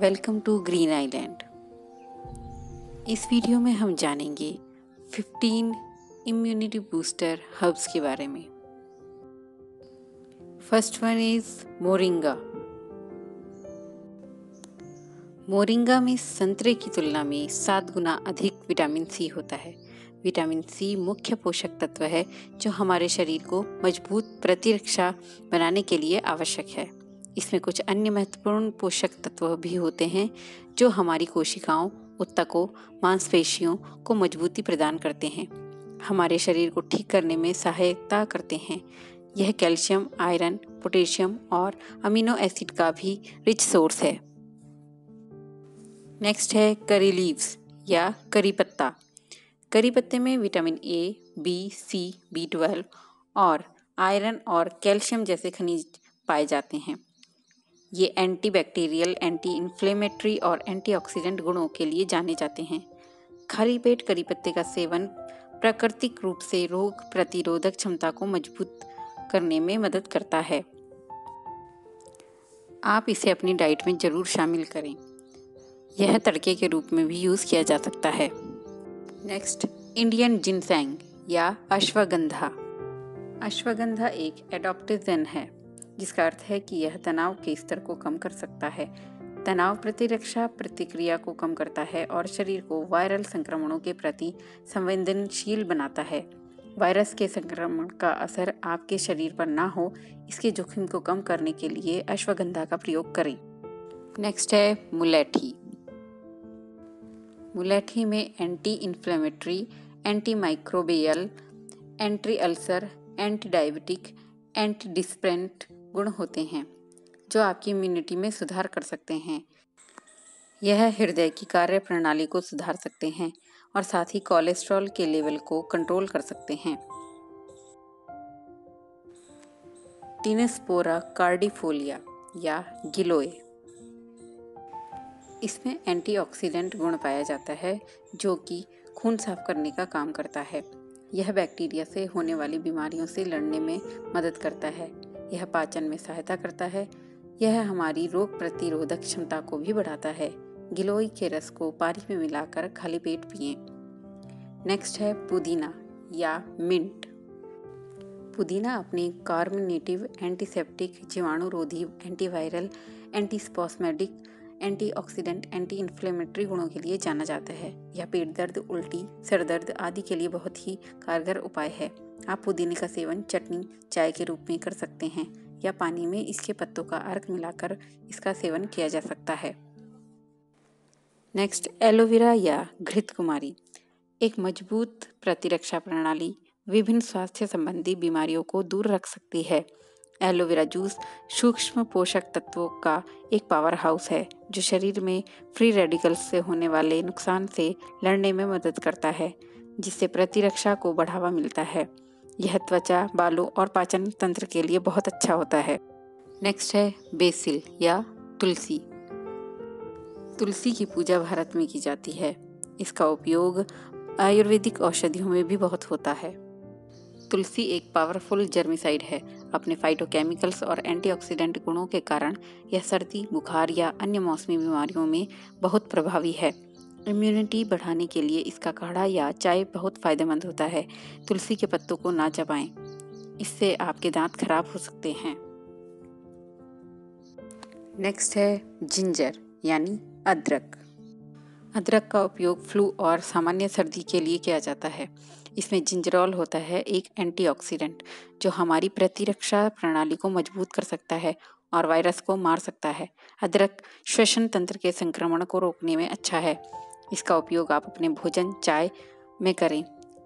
Welcome to green island. इस video में हम जानेंगे 15 इम्यूनिटी बूस्टर हर्ब्स के बारे में। First one is moringa moringa में संतरे की तुलना में सात गुना अधिक विटामिन सी होता है। विटामिन सी मुख्य पोषक तत्व है, जो हमारे शरीर को मज़बूत प्रतिरक्षा बनाने के लिए आवश्यक है। इसमें कुछ अन्य महत्वपूर्ण पोषक तत्व भी होते हैं, जो हमारी कोशिकाओं, उत्तकों, मांसपेशियों को मजबूती प्रदान करते हैं। हमारे शरीर को ठीक करने में सहायता करते हैं। यह कैल्शियम, आयरन, पोटेशियम और अमीनो एसिड का भी रिच सोर्स है। नेक्स्ट है करी लीव्स या करी पत्ता। करी पत्ते में vitamin A, B, C, B twelve और आयरन और कैल्शियम जैसे खनिज पाए जाते हैं। ये एंटी बैक्टीरियल एंटी इन्फ्लेमेटरी और एंटीऑक्सीडेंट गुणों के लिए जाने जाते हैं। खाली पेट करी पत्ते का सेवन प्राकृतिक रूप से रोग प्रतिरोधक क्षमता को मज़बूत करने में मदद करता है। आप इसे अपनी डाइट में ज़रूर शामिल करें। यह तड़के के रूप में भी यूज़ किया जा सकता है। नेक्स्ट, इंडियन जिनसेंग या अश्वगंधा। अश्वगंधा एक एडोप्टिजन है। जिसका अर्थ है कि यह तनाव के स्तर को कम कर सकता है। तनाव प्रतिरक्षा प्रतिक्रिया को कम करता है और शरीर को वायरल संक्रमणों के प्रति संवेदनशील बनाता है। वायरस के संक्रमण का असर आपके शरीर पर ना हो, इसके जोखिम को कम करने के लिए अश्वगंधा का प्रयोग करें। नेक्स्ट है मुलैठी। मुलैठी में anti inflammatory anti microbial anti ulcer anti diabetic anti depressant गुण होते हैं, जो आपकी इम्यूनिटी में सुधार कर सकते हैं। यह हृदय की कार्य प्रणाली को सुधार सकते हैं और साथ ही कोलेस्ट्रॉल के लेवल को कंट्रोल कर सकते हैं। टीनस्पोरा कार्डिफोलिया या गिलोए इसमें एंटीऑक्सीडेंट गुण पाया जाता है, जो कि खून साफ़ करने का काम करता है। यह बैक्टीरिया से होने वाली बीमारियों से लड़ने में मदद करता है। यह पाचन में सहायता करता है। यह हमारी रोग प्रतिरोधक क्षमता को भी बढ़ाता है। गिलोई के रस को पानी में मिलाकर खाली पेट पिए। नेक्स्ट है पुदीना या मिंट। पुदीना अपने कार्बोनेटिव एंटीसेप्टिक जीवाणुरोधी antiviral antispasmodic antioxidant anti inflammatory गुणों के लिए जाना जाता है। यह पेट दर्द, उल्टी, सर दर्द आदि के लिए बहुत ही कारगर उपाय है। आप पुदीने का सेवन चटनी, चाय के रूप में कर सकते हैं, या पानी में इसके पत्तों का अर्क मिलाकर इसका सेवन किया जा सकता है। नेक्स्ट एलोवेरा या घृत कुमारी एक मज़बूत प्रतिरक्षा प्रणाली विभिन्न स्वास्थ्य संबंधी बीमारियों को दूर रख सकती है। एलोवेरा जूस सूक्ष्म पोषक तत्वों का एक पावर हाउस है, जो शरीर में फ्री रेडिकल्स से होने वाले नुकसान से लड़ने में मदद करता है, जिससे प्रतिरक्षा को बढ़ावा मिलता है। यह त्वचा, बालों और पाचन तंत्र के लिए बहुत अच्छा होता है। नेक्स्ट है, बेसिल या तुलसी। तुलसी की पूजा भारत में की जाती है। इसका उपयोग आयुर्वेदिक औषधियों में भी बहुत होता है। तुलसी एक पावरफुल जर्मिसाइड है। अपने फाइटोकेमिकल्स और एंटीऑक्सीडेंट गुणों के कारण यह सर्दी, बुखार या अन्य मौसमी बीमारियों में बहुत प्रभावी है। इम्यूनिटी बढ़ाने के लिए इसका काढ़ा या चाय बहुत फ़ायदेमंद होता है। तुलसी के पत्तों को ना चबाएँ। इससे आपके दांत खराब हो सकते हैं। नेक्स्ट है जिंजर यानी अदरक। अदरक का उपयोग फ्लू और सामान्य सर्दी के लिए किया जाता है। इसमें जिंजरॉल होता है एक एंटीऑक्सीडेंट जो हमारी प्रतिरक्षा प्रणाली को मज़बूत कर सकता है और वायरस को मार सकता है। अदरक श्वसन तंत्र के संक्रमण को रोकने में अच्छा है। इसका उपयोग आप अपने भोजन, चाय में करें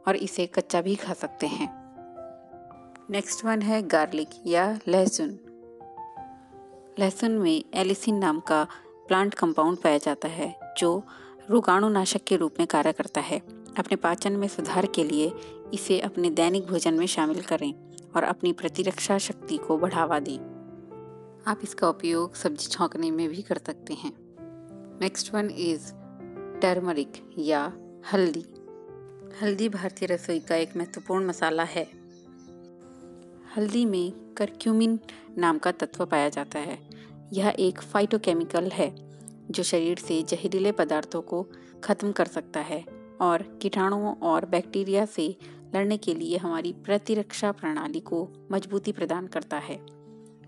और इसे कच्चा भी खा सकते हैं। नेक्स्ट वन है गार्लिक या लहसुन। लहसुन में एलिसिन नाम का प्लांट कंपाउंड पाया जाता है, जो रोगाणुनाशक के रूप में कार्य करता है। अपने पाचन में सुधार के लिए इसे अपने दैनिक भोजन में शामिल करें और अपनी प्रतिरक्षा शक्ति को बढ़ावा दें। आप इसका उपयोग सब्ज़ी छौंकने में भी कर सकते हैं। नेक्स्ट वन इज़ टर्मरिक या हल्दी। हल्दी भारतीय रसोई का एक महत्वपूर्ण मसाला है। हल्दी में करक्यूमिन नाम का तत्व पाया जाता है। यह एक फाइटोकेमिकल है, जो शरीर से जहरीले पदार्थों को खत्म कर सकता है और कीटाणुओं और बैक्टीरिया से लड़ने के लिए हमारी प्रतिरक्षा प्रणाली को मजबूती प्रदान करता है।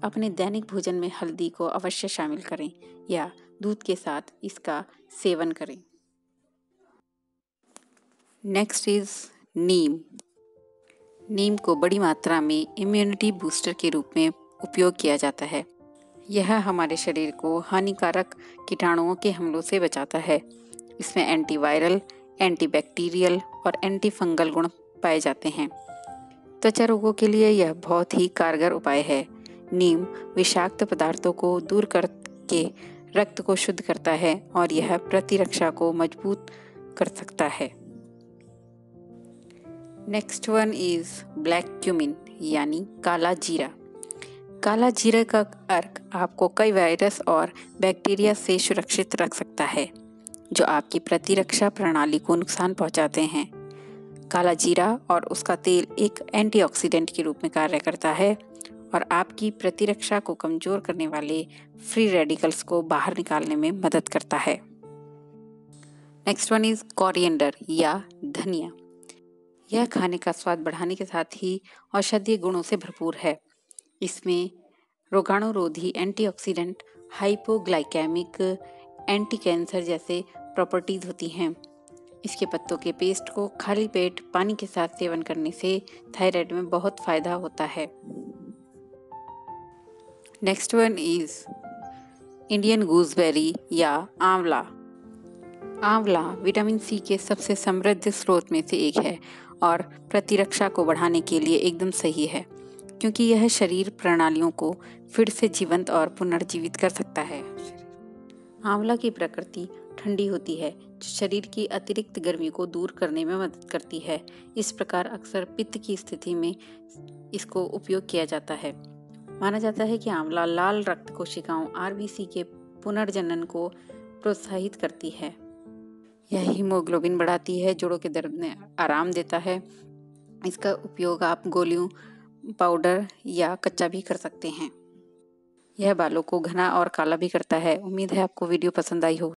अपने दैनिक भोजन में हल्दी को अवश्य शामिल करें या दूध के साथ इसका सेवन करें। नेक्स्ट इज़ नीम नीम को बड़ी मात्रा में इम्यूनिटी बूस्टर के रूप में उपयोग किया जाता है। यह हमारे शरीर को हानिकारक कीटाणुओं के हमलों से बचाता है। इसमें एंटीवायरल एंटीबैक्टीरियल और एंटी फंगल गुण पाए जाते हैं। त्वचा रोगों के लिए यह बहुत ही कारगर उपाय है। नीम विषाक्त पदार्थों को दूर करके रक्त को शुद्ध करता है और यह प्रतिरक्षा को मज़बूत कर सकता है। Next one is black cumin यानी काला जीरा। काला जीरा का अर्क आपको कई वायरस और बैक्टीरिया से सुरक्षित रख सकता है, जो आपकी प्रतिरक्षा प्रणाली को नुकसान पहुंचाते हैं। काला जीरा और उसका तेल एक एंटीऑक्सीडेंट के रूप में कार्य करता है और आपकी प्रतिरक्षा को कमज़ोर करने वाले फ्री रेडिकल्स को बाहर निकालने में मदद करता है। नेक्स्ट वन इज़ कोरिएंडर या धनिया। यह खाने का स्वाद बढ़ाने के साथ ही औषधीय गुणों से भरपूर है। इसमें रोगाणुरोधी एंटीऑक्सीडेंट, हाइपोग्लाइकेमिक एंटी कैंसर जैसे प्रॉपर्टीज़ होती हैं। इसके पत्तों के पेस्ट को खाली पेट पानी के साथ सेवन करने से थायराइड में बहुत फ़ायदा होता है। Next one is Indian gooseberry या आंवला। आंवला विटामिन सी के सबसे समृद्ध स्रोत में से एक है और प्रतिरक्षा को बढ़ाने के लिए एकदम सही है, क्योंकि यह शरीर प्रणालियों को फिर से जीवंत और पुनर्जीवित कर सकता है। आंवला की प्रकृति ठंडी होती है, जो शरीर की अतिरिक्त गर्मी को दूर करने में मदद करती है। इस प्रकार अक्सर पित्त की स्थिति में इसको उपयोग किया जाता है। माना जाता है कि आंवला लाल रक्त कोशिकाओं आरबीसी के पुनर्जनन को प्रोत्साहित करती है। यह हीमोग्लोबिन बढ़ाती है, जोड़ों के दर्द में आराम देता है। इसका उपयोग आप गोलियों, पाउडर या कच्चा भी कर सकते हैं। यह बालों को घना और काला भी करता है। उम्मीद है आपको वीडियो पसंद आई हो।